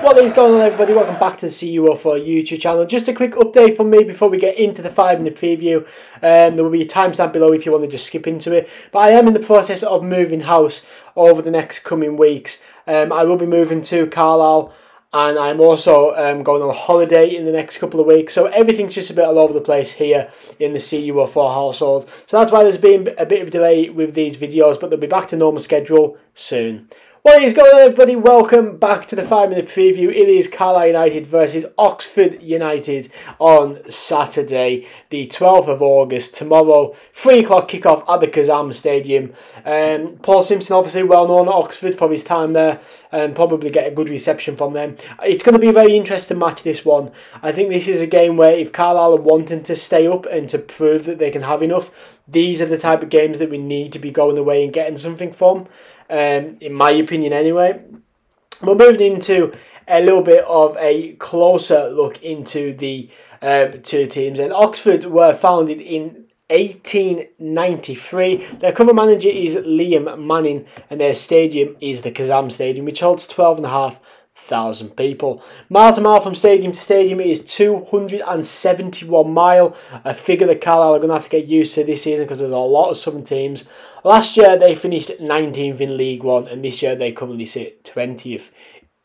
What is going on everybody? Welcome back to the CU04 YouTube channel. Just a quick update from me before we get into the 5 minute preview. Um, there will be a timestamp below if you want to just skip into it. But I am in the process of moving house over the next coming weeks. Um, I will be moving to Carlisle and I'm also um, going on holiday in the next couple of weeks. So everything's just a bit all over the place here in the CU04 household. So that's why there's been a bit of delay with these videos, but they'll be back to normal schedule soon. Going on everybody? Welcome back to the 5 minute preview. It is Carlisle United versus Oxford United on Saturday the 12th of August. Tomorrow, 3 o'clock kickoff at the Kassam Stadium. Um, Paul Simpson obviously well known at Oxford for his time there and probably get a good reception from them. It's going to be a very interesting match this one. I think this is a game where if Carlisle are wanting to stay up and to prove that they can have enough, these are the type of games that we need to be going away and getting something from um, in my opinion anyway. We're moving into a little bit of a closer look into the um, two teams. And Oxford were founded in 1893. Their cover manager is Liam Manning, and their stadium is the Kassam Stadium, which holds 12.5 thousand people. Mile to mile from stadium to stadium is 271 mile, a figure that Carlisle are going to have to get used to this season because there's a lot of southern teams. Last year they finished 19th in League One, and this year they currently sit 20th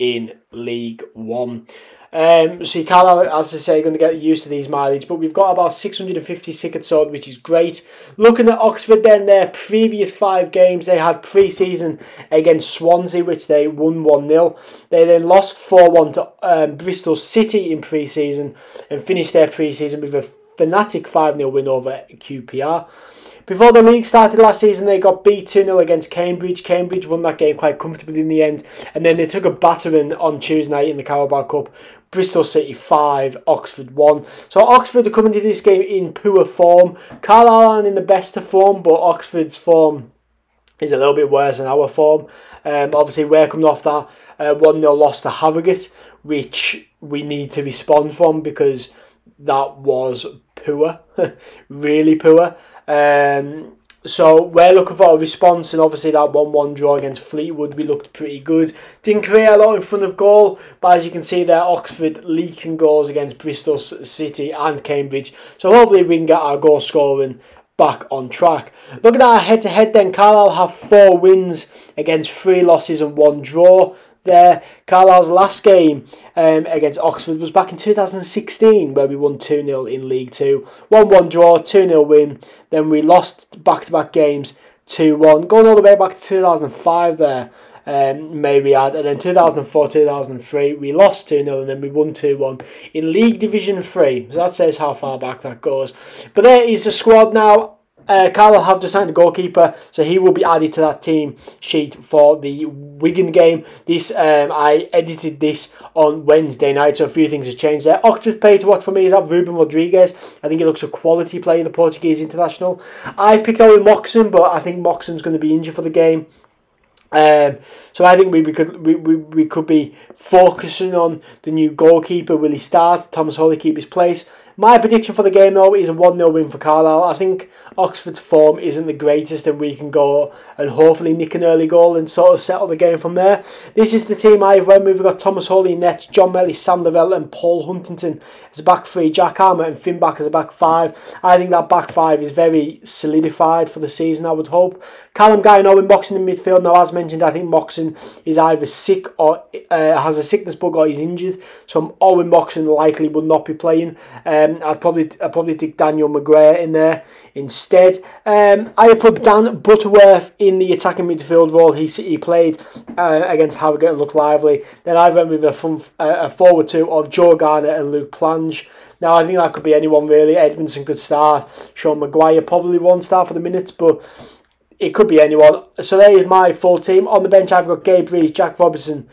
in League One. Um, so you can't, as I say, going to get used to these mileage, but we've got about 650 tickets sold, which is great. Looking at Oxford, then their previous five games, they had pre-season against Swansea, which they won 1-0. They then lost 4-1 to um, Bristol City in pre-season and finished their pre-season with a fanatic 5-0 win over QPR. Before the league started last season, they got beat 2 0 against Cambridge. Cambridge won that game quite comfortably in the end, and then they took a battering on Tuesday night in the Carabao Cup. Bristol City 5, Oxford 1. So Oxford are coming to this game in poor form. Carlisle aren't in the best of form, but Oxford's form is a little bit worse than our form. Um, obviously, we're coming off that uh, 1 0 loss to Harrogate, which we need to respond from because that was poor, really poor. Um, so we're looking for a response, and obviously that 1-1 draw against Fleetwood, we looked pretty good. Didn't create a lot in front of goal, but as you can see there, Oxford leaking goals against Bristol City and Cambridge. So hopefully we can get our goal scoring back on track. Looking at our head-to-head then, Carlisle have four wins against three losses and one draw there. Carlisle's last game um, against Oxford was back in 2016 where we won 2 0 in League Two. 1 1 draw, 2 0 win. Then we lost back to back games 2 1. Going all the way back to 2005 there. Um, maybe add, and then 2004 2003 we lost 2 0 and then we won 2 1 in League Division 3. So that says how far back that goes. But there is the squad now. Uh, Carlisle have just signed a goalkeeper, so he will be added to that team sheet for the Wigan game. This um, I edited this on Wednesday night, so a few things have changed there. Oxford player to watch for me is that Rúben Rodrigues. I think he looks a quality player, the Portuguese international. I've picked Owen Moxon, but I think Moxon's going to be injured for the game. Um, so I think we, we could we, we, we could be focusing on the new goalkeeper. Will he start? Thomas Holy keep his place? My prediction for the game, though, is a 1 0 win for Carlisle. I think Oxford's form isn't the greatest, and we can go and hopefully nick an early goal and sort of settle the game from there. This is the team I've went with. We've got Thomas Holy in net, John Melly, Sam Lavelle, and Paul Huntington as a back three, Jack Armer and Finn Back as a back five. I think that back five is very solidified for the season, I would hope. Callum Guy and Owen Moxon in midfield. Now, as mentioned, I think Moxon is either sick or uh, has a sickness bug or he's injured. So Owen Moxon likely would not be playing. Um, I'd probably I'd probably take Daniel McGrath in there instead. Um, I put Dan Butterworth in the attacking midfield role. He he played uh, against Harrogate and looked lively. Then I went with a, fun, a forward two of Joe Garner and Luke Plange. Now I think that could be anyone really. Edmondson could start. Sean Maguire probably won't start for the minutes, but it could be anyone. So there is my full team. On the bench I've got Gabe Rees, Jack Robinson,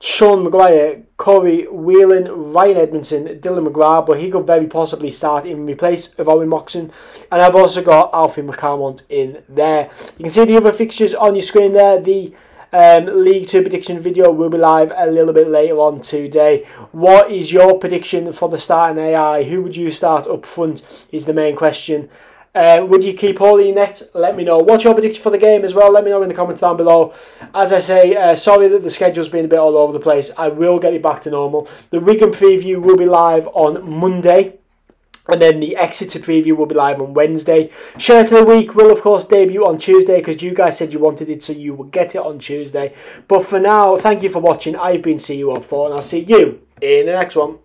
Sean Maguire, Corey Whelan, Ryan Edmondson, Dylan McGrath, but he could very possibly start in replace of Owen Moxon. And I've also got Alfie McCalmont in there. You can see the other fixtures on your screen there. The um, League 2 prediction video will be live a little bit later on today. What is your prediction for the starting AI? Who would you start up front is the main question. Uh, would you keep all your net? Let me know. What's your prediction for the game as well? Let me know in the comments down below. As I say, uh, sorry that the schedule's been a bit all over the place. I will get it back to normal. The Wigan preview will be live on Monday. And then the Exeter preview will be live on Wednesday. Shirt of the Week will, of course, debut on Tuesday because you guys said you wanted it, so you will get it on Tuesday. But for now, thank you for watching. I've been CU04, and I'll see you in the next one.